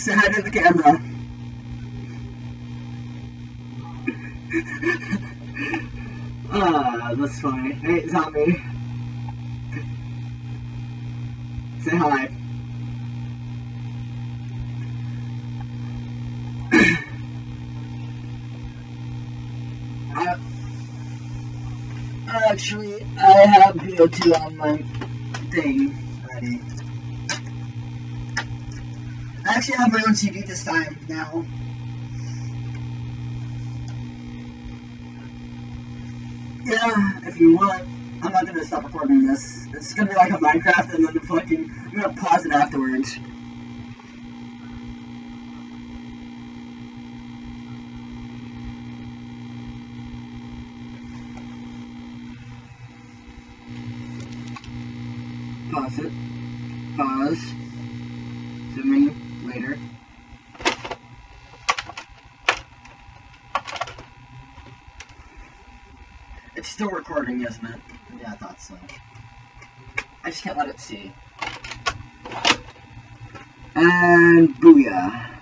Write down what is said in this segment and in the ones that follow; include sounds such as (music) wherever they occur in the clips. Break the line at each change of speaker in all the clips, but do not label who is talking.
Say hi to the camera. (laughs) Ah, that's funny. Hey, zombie. Say hi. (coughs) Uh, actually, I have BO2 on my thing I actually have my own TV this time now. Yeah, if you want. I'm not gonna stop recording this. It's gonna be like a Minecraft and then the fucking I'm gonna pause it afterwards. Pause it. Pause. Zooming later. It's still recording, isn't it? Yeah, I thought so. I just can't let it see. And booyah.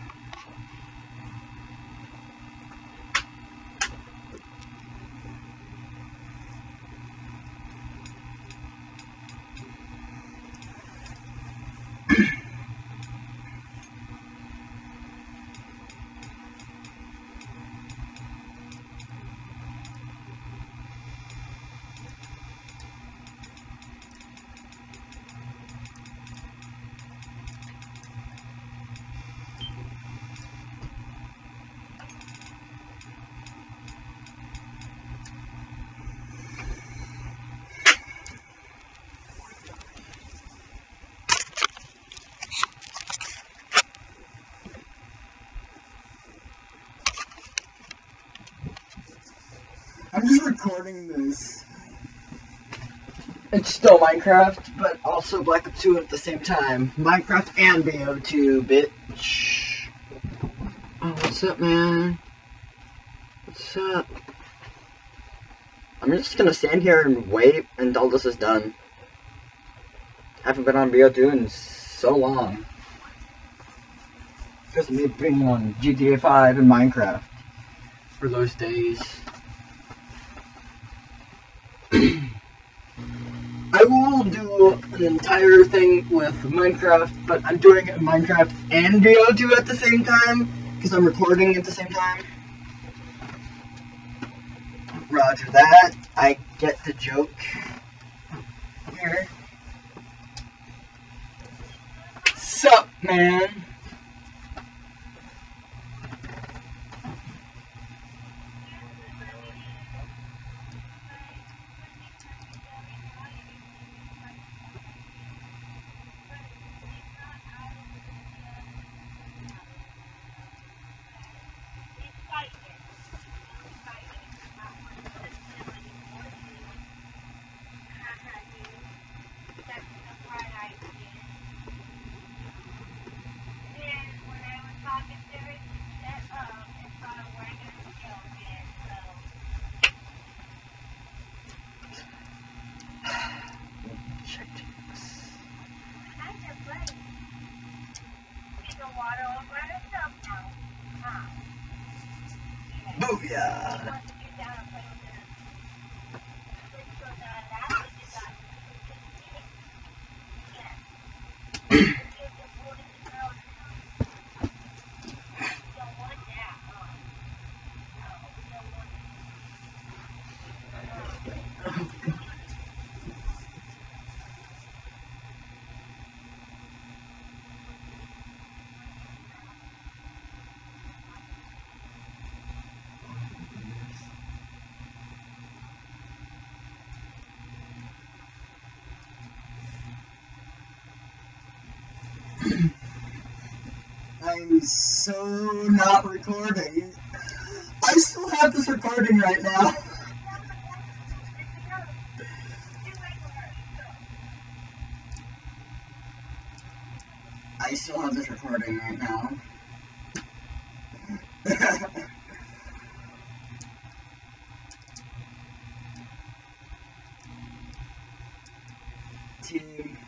I'm just recording this. It's still Minecraft, but also Black Ops 2 at the same time. Minecraft and BO2, bitch. Oh, what's up, man? What's up? I'm just gonna stand here and wait until this is done. Haven't been on BO2 in so long. Because of me being on GTA 5 and Minecraft for those days. I will an entire thing with Minecraft, but I'm doing it in Minecraft and BO2 at the same time, because I'm recording at the same time. Roger that. I get the joke. Here. Sup, man? Check this. Booyah! I'm so not recording. I still have this recording right now. I still have this recording right now. (laughs) Team.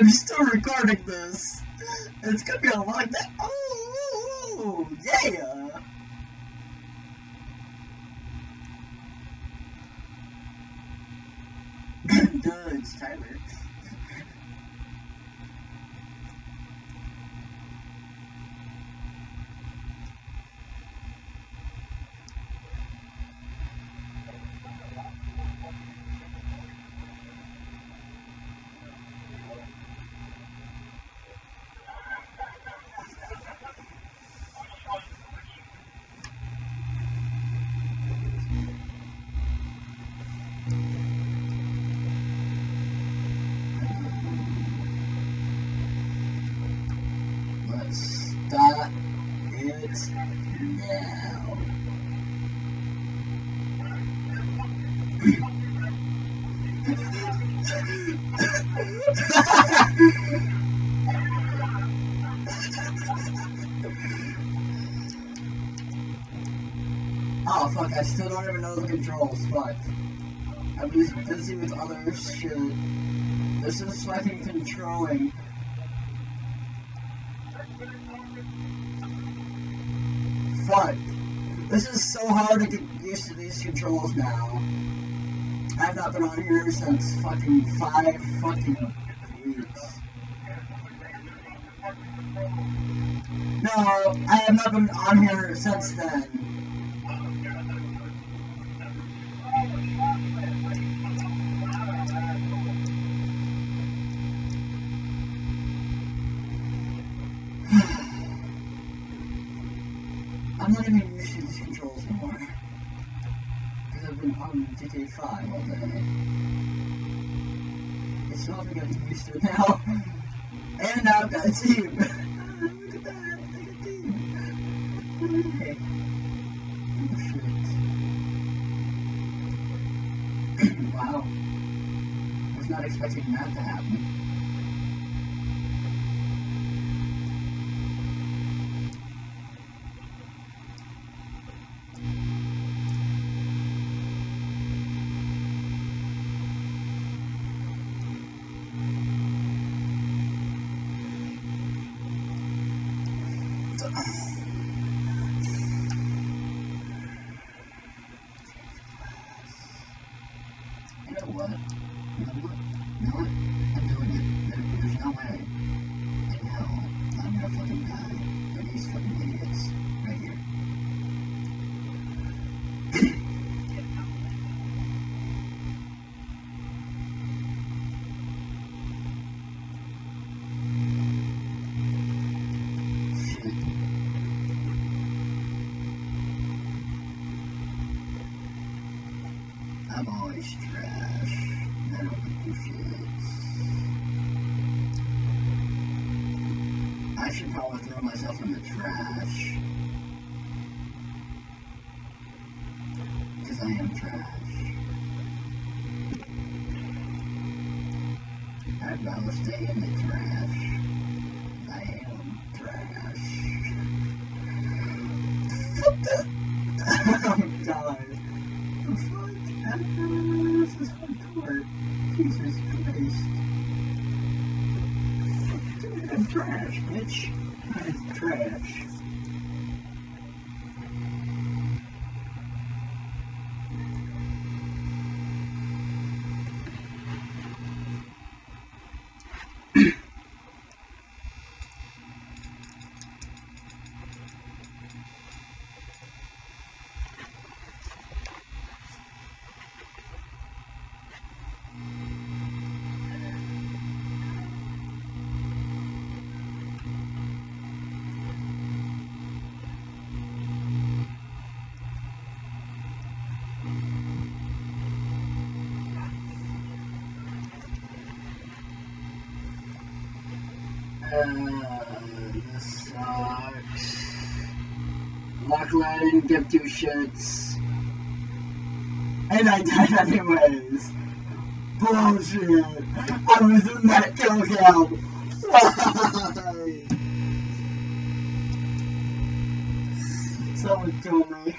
I'm still recording this. It's gonna be a long day. Oh, yeah. Start it now. oh fuck, I still don't even know the controls, fuck. I'm just busy with other shit. This is fucking controlling. Fuck. This is so hard to get used to these controls now. I've not been on here since fucking five fucking weeks. No, I have not been on here since then. I'm not even to these controls anymore. Because I've been on GTA 5 all day. It's not even getting used to it now. And now I've got a team. Look at that, I got a team. Hooray. Oh wow. Was not expecting that to happen. Trash. I shit. I should probably throw myself in the trash. Because I am trash. I'd rather stay in the trash. I am trash. Fuck that! oh god. The fuck? This is hardcore. Jesus Christ. Fuck, I'm trash, bitch. I'm trash. This sucks. Didn't give two shits. And I died anyways. Bullshit. I was in that kill cam. Why? Someone kill me.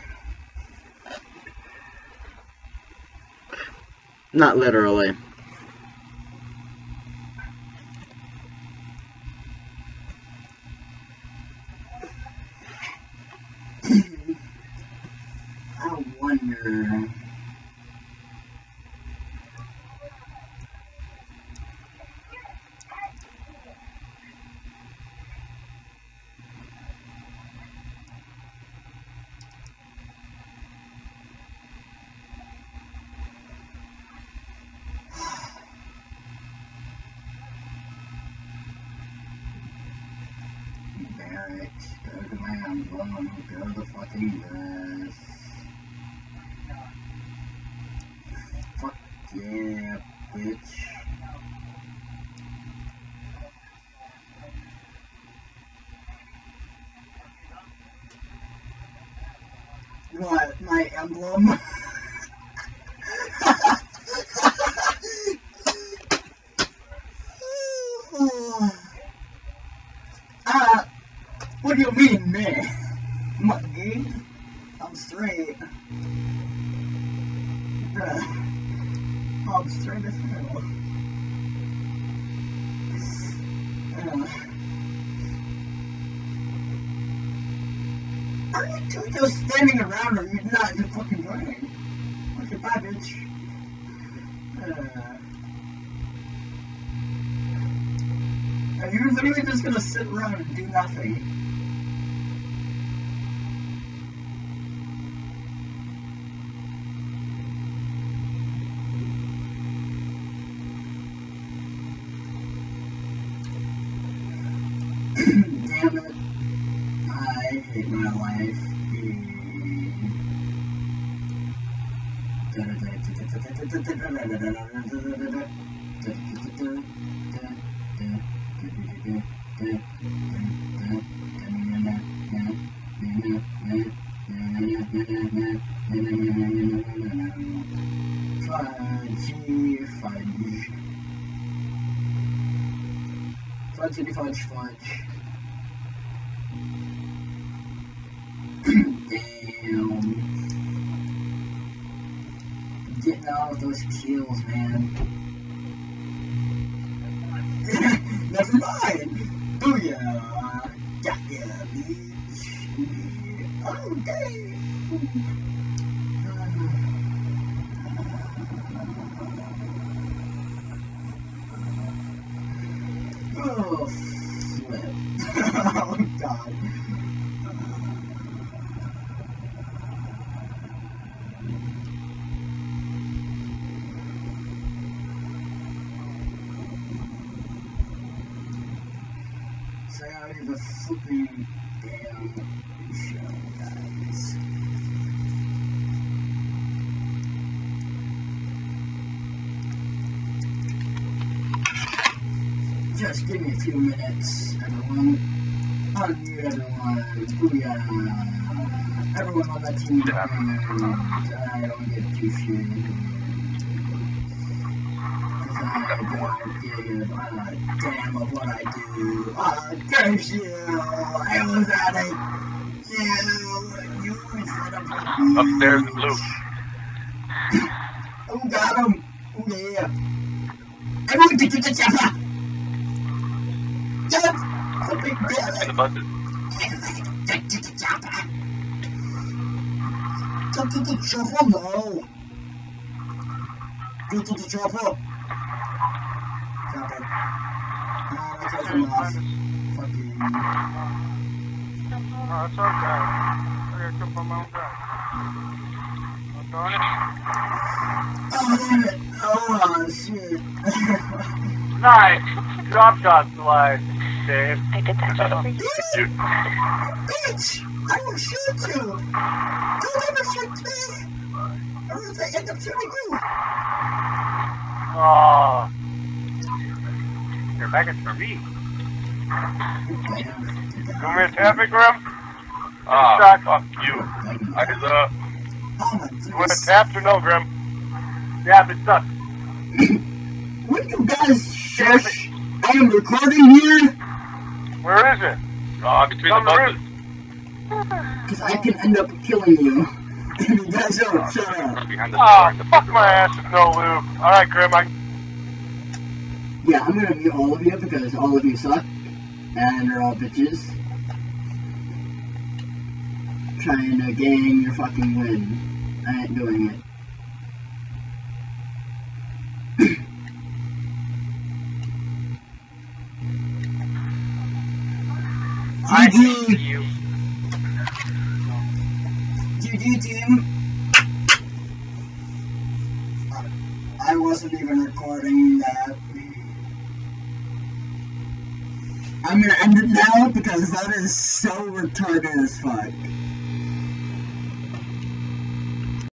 Not literally. I wonder. My emblem, go to fucking this. Fuck yeah, bitch. What do you mean, me? What, gay? I'm straight. Bruh. I'm straight as hell. Uh. Are you two just standing around or you not even fucking playing? Okay, bye, bitch. Uh. Are you literally just gonna sit around and do nothing? Fudge, fudge. Fudge, those kills, man. (laughs) Never mind. Booyah. Got ya, bitch. Oh, the flipping damn show, guys. Just give me a few minutes, everyone. Unmute everyone. Booyah. Everyone on that team. And uh, I don't get too shit. Cause I don't give a damn of what I do. Ah, curse you! I it! You! You son of a
Upstairs in blue.
Oh, got him! Oh, yeah! Everyone get to the chopper! Jump! The big
The buses.
Get to the chopper! Get to the chopper now! Get to the! Chopper.
Oh,
shit.
Nice. Drop shot slide, Dave.
I did that over you.
Bitch! I will shoot you! Don't ever shoot me! Or else I end up shooting you!
Oh. Your back is for me.
Okay.
You want me to tap it, Grim?
Ah,
Shot.
fuck you. I deserve.
My
You want to tap or no, Grim? Tap it sucks.
Would you guys shush? I am recording here
Where is it?
Ah, between the
On the
buses.
because I can end up killing you. If (laughs) you guys don't shut up.
Behind the
Oh, fuck my ass with no lube. Alright, Grim, I...
Yeah, I'm gonna mute all of you because all of you suck and they're all bitches. Trying to gang your fucking win. I ain't doing it.
I
because that is so retarded as fuck.